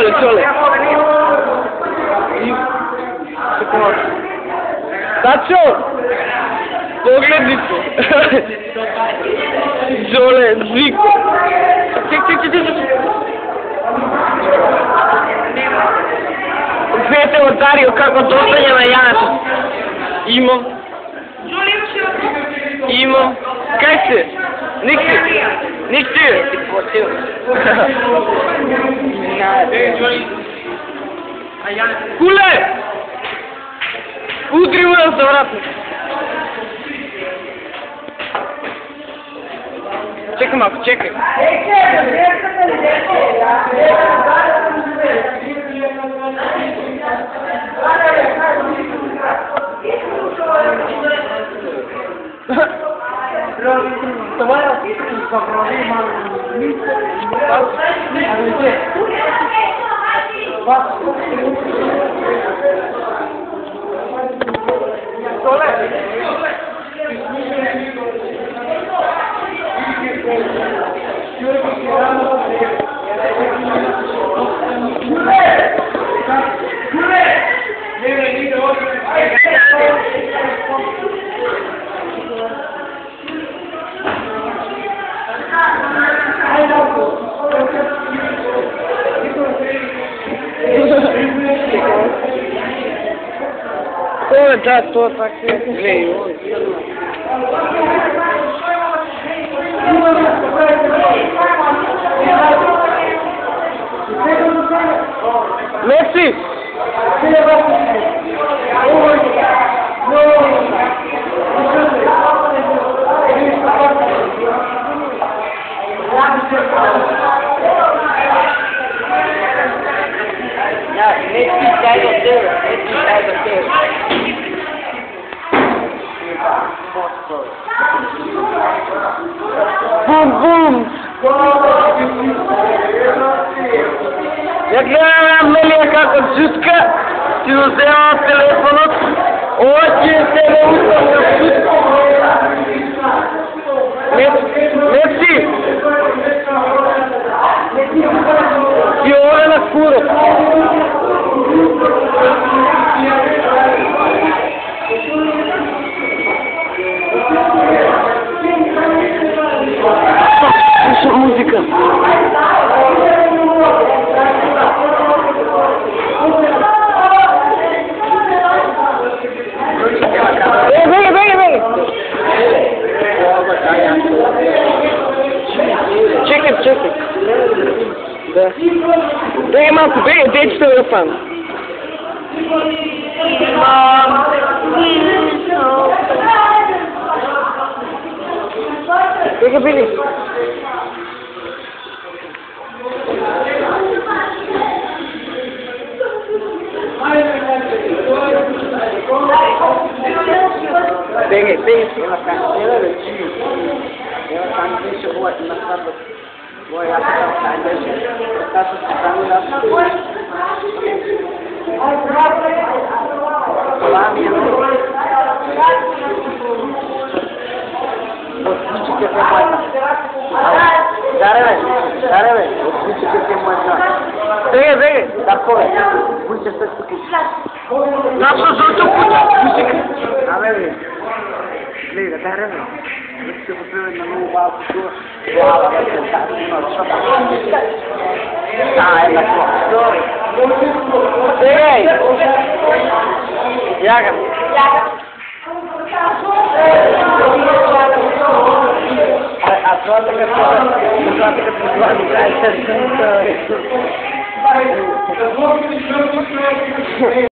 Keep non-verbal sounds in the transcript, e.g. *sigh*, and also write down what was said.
Чоле, чоле. Тако. Тачо! Погледни се. *laughs* Джоле, звик. Чек, чек, чек, чек. Видите от Дарио како достанја на Јането. Имам. Имам. Niçin? Kule! Utri uram sa vrat. Čekaj malo, čekaj. Ha Чекай малко, чекай. Това Pô, já estou, tá aqui. Vem, hoje. Boum, boum. Якраз мне как жутко, ты взял телефон, очень сильно устал, жутко. čia muzika? Bėgi, bėgi, bėgi. Čekit, čekit. Da. Bėgi, man, bėgi, bėgi telefon. Mom, please help. Bėgi, bėgi. Vedi. Ela tá ela é tio. Ela tá me deixa boa na sala. Boa, ela tá tá deixa. Tá tá lá. Olá, minha mãe. Bichos que tem mais. Daré, daré, os bichos que tem mais. Vedi, vedi. Da fora. Puxa essa aqui. Našto su tu kuća? A ver, mira, daré. Você foi na novo barco sua. Ela vai chão. Ah, ela cortou. Vedi. Jaga. A frota que a frota que a frota que a frota